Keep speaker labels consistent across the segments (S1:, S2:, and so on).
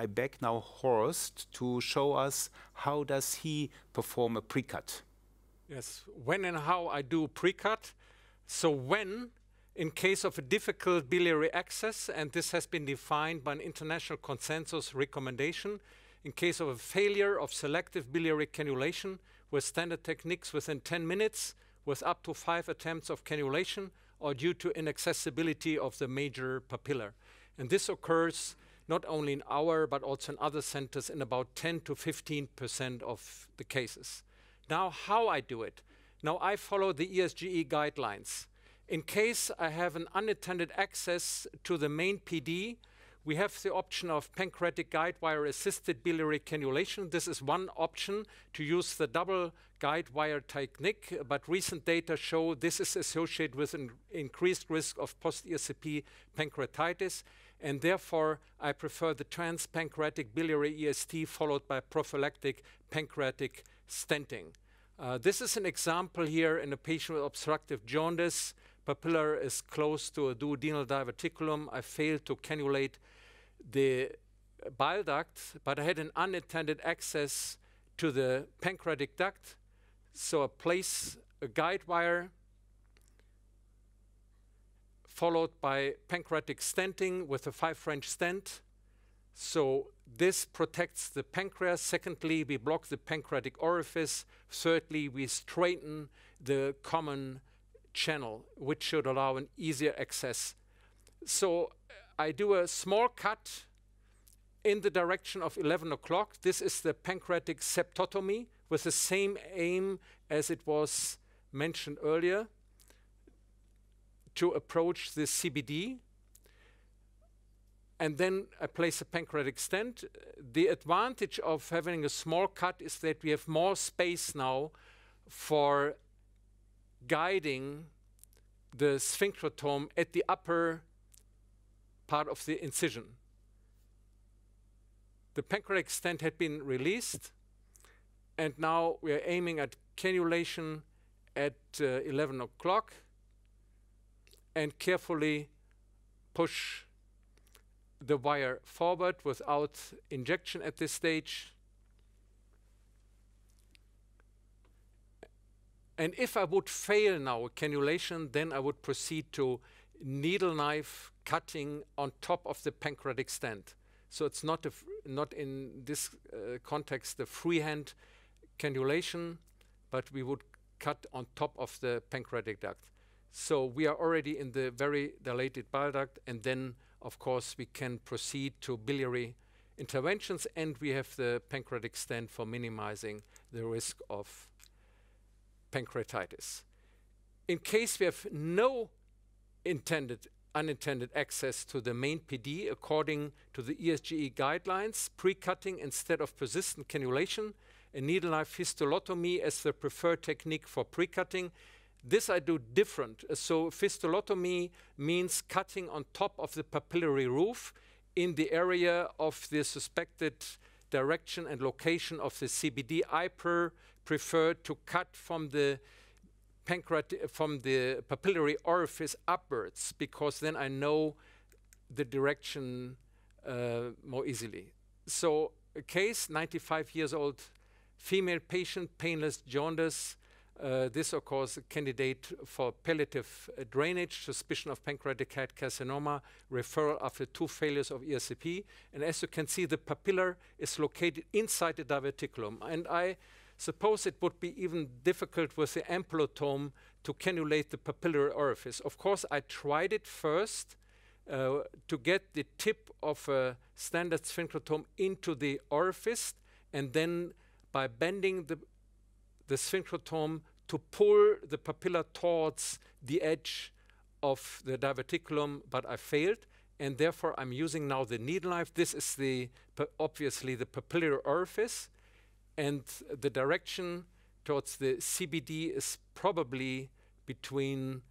S1: I beg now Horst to show us how does he perform a pre-cut.
S2: Yes, when and how I do pre-cut. So when, in case of a difficult biliary access, and this has been defined by an international consensus recommendation, in case of a failure of selective biliary cannulation with standard techniques within 10 minutes, with up to five attempts of cannulation, or due to inaccessibility of the major papilla. And this occurs not only in our, but also in other centers in about 10 to 15% of the cases. Now, how I do it? Now, I follow the ESGE guidelines. In case I have an unattended access to the main PD, we have the option of pancreatic guide wire assisted biliary cannulation. This is one option to use the double guide wire technique, but recent data show this is associated with an increased risk of post-ERCP pancreatitis, and therefore I prefer the transpancreatic biliary EST followed by prophylactic pancreatic stenting. Uh, this is an example here in a patient with obstructive jaundice papilla is close to a duodenal diverticulum. I failed to cannulate the bile duct, but I had an unintended access to the pancreatic duct. So I place a guide wire followed by pancreatic stenting with a five French stent. So this protects the pancreas. Secondly, we block the pancreatic orifice. Thirdly, we straighten the common channel, which should allow an easier access. So uh, I do a small cut in the direction of 11 o'clock. This is the pancreatic septotomy with the same aim as it was mentioned earlier to approach the CBD. And then I place a pancreatic stent. The advantage of having a small cut is that we have more space now for guiding the sphincterotome at the upper part of the incision. The pancreatic stent had been released, and now we are aiming at cannulation at uh, 11 o'clock and carefully push the wire forward without injection at this stage. And if I would fail now cannulation, then I would proceed to needle knife cutting on top of the pancreatic stent. So it's not, not in this uh, context the freehand cannulation, but we would cut on top of the pancreatic duct. So we are already in the very dilated bile duct, and then, of course, we can proceed to biliary interventions, and we have the pancreatic stent for minimizing the risk of pancreatitis. In case we have no intended unintended access to the main PD according to the ESGE guidelines, pre-cutting instead of persistent cannulation, a needle knife fistulotomy as the preferred technique for pre-cutting. This I do different. So fistulotomy means cutting on top of the papillary roof in the area of the suspected direction and location of the CBD. I per prefer to cut from the from the papillary orifice upwards because then I know the direction uh, more easily. So a case, 95 years old, female patient, painless jaundice. Uh, this, of course, a candidate for palliative uh, drainage, suspicion of pancreatic carcinoma, referral after two failures of ERCP. And as you can see, the papilla is located inside the diverticulum. And I Suppose it would be even difficult with the ampulotome to cannulate the papillary orifice. Of course, I tried it first uh, to get the tip of a standard sphincterotome into the orifice, and then by bending the, the sphincterotome to pull the papilla towards the edge of the diverticulum, but I failed. And therefore, I'm using now the needle knife. This is the obviously the papillary orifice and the direction towards the CBD is probably between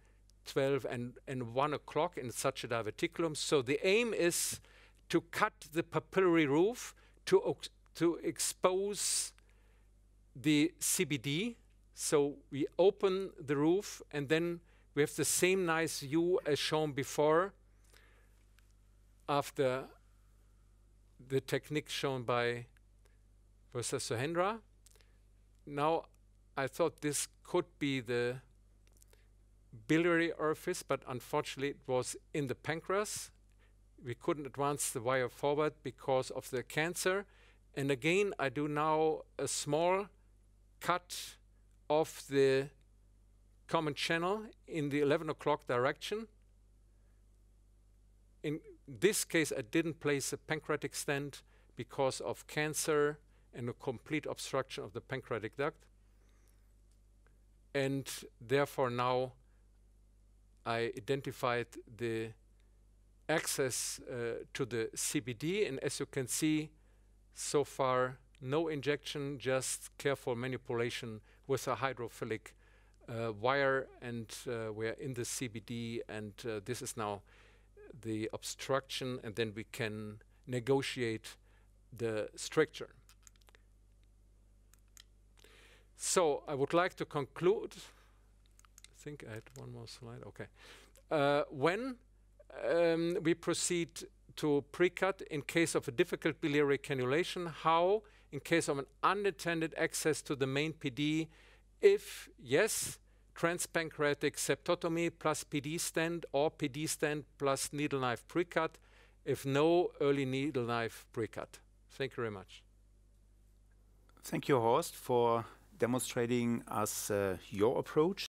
S2: 12 and, and 1 o'clock in such a diverticulum. So the aim is to cut the papillary roof to, to expose the CBD. So we open the roof and then we have the same nice view as shown before after the technique shown by Professor Soehendra. Now, I thought this could be the biliary orifice, but unfortunately it was in the pancreas. We couldn't advance the wire forward because of the cancer. And again, I do now a small cut of the common channel in the 11 o'clock direction. In this case, I didn't place a pancreatic stent because of cancer and a complete obstruction of the pancreatic duct. And therefore now I identified the access uh, to the CBD and as you can see so far no injection just careful manipulation with a hydrophilic uh, wire and uh, we're in the CBD and uh, this is now the obstruction and then we can negotiate the stricture. So I would like to conclude. I think I had one more slide. Okay. Uh, when um, we proceed to pre-cut in case of a difficult biliary cannulation, how in case of an unintended access to the main PD, if yes, transpancreatic septotomy plus PD stent or PD stent plus needle knife pre-cut, if no, early needle knife pre-cut. Thank you very much.
S1: Thank you, Horst, for demonstrating us uh, your approach